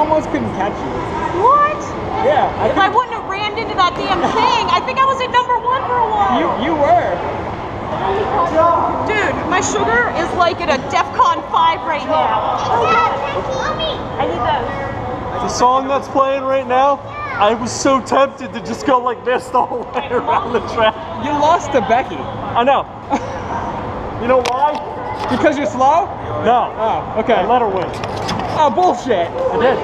almost couldn't catch you. What? Yeah, I If I wouldn't have ran into that damn thing, I think I was at number one for a while. you you were. Dude, my sugar is like at a DEFCON 5 right now. I need those. The song that's playing right now, I was so tempted to just go like this the whole way around the track. You lost to Becky. I know. You know why? Because you're slow? No. Oh, okay. I let her win. Oh, bullshit. I did.